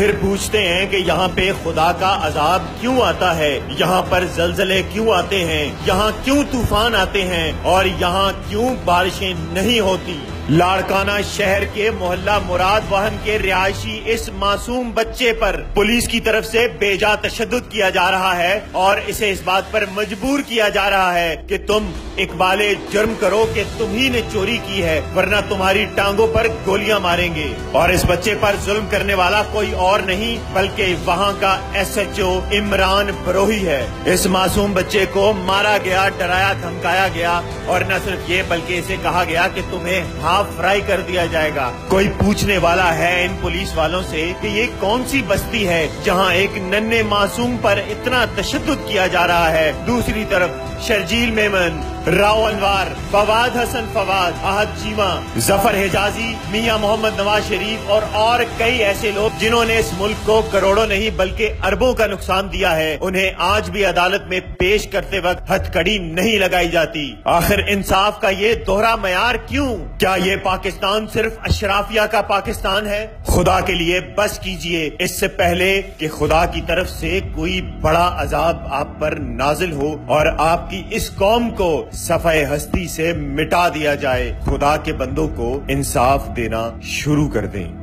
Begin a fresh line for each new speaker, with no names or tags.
پھر پوچھتے ہیں کہ یہاں پہ خدا کا عذاب کیوں آتا ہے؟ یہاں پر زلزلے کیوں آتے ہیں؟ یہاں کیوں طوفان آتے ہیں؟ اور یہاں کیوں بارشیں نہیں ہوتی؟ لاڑکانہ شہر کے محلہ مراد وہن کے رہائشی اس معصوم بچے پر پولیس کی طرف سے بے جا تشدد کیا جا رہا ہے اور اسے اس بات پر مجبور کیا جا رہا ہے کہ تم اقبال جرم کرو کہ تم ہی نے چوری کی ہے، ورنہ تمہاری ٹانگوں پر گولیاں ماریں گے۔ اور اس بچے پر ظلم کرنے والا کوئی اور نہیں، بلکہ وہاں کا S H O Imran Brohi ہے۔ اس معصوم بچے کو مارا گیا، ڈرایا، دھمکایا گیا، اور نہ صرف یہ، بلکہ اسے کہا گیا کہ تمہیں ہاں صاف فرائی کر دیا جائے گا۔ کوئی پوچھنے والا ہے ان پولیس والوں سے کہ یہ کون سی بستی ہے جہاں ایک ننے معصوم پر اتنا تشدد کیا جا رہا ہے۔ دوسری طرف شرجیل میمن راؤ انوار فواد حسن فواد، احد چیما، ظفر حجازی، میاں محمد نواز شریف اور اور کئی ایسے لوگ جنہوں نے اس ملک کو کروڑوں نہیں بلکہ اربوں کا نقصان دیا ہے، انہیں آج بھی عدالت میں پیش کرتے وقت ہتھ کڑی نہیں لگائی جاتی۔ آخر انصاف کا یہ دوہرا معیار کیوں؟ کیا یہ پاکستان صرف اشرافیہ کا پاکستان ہے؟ خدا کے لیے بس کیجیے، اس سے پہلے کہ خدا کی طرف سے کوئی بڑا عذاب آپ پر نازل ہو اور آپ کی اس قوم کو صفحہ ہستی سے مٹا دیا جائے۔ خدا کے بندوں کو انصاف دینا شروع کر دیں۔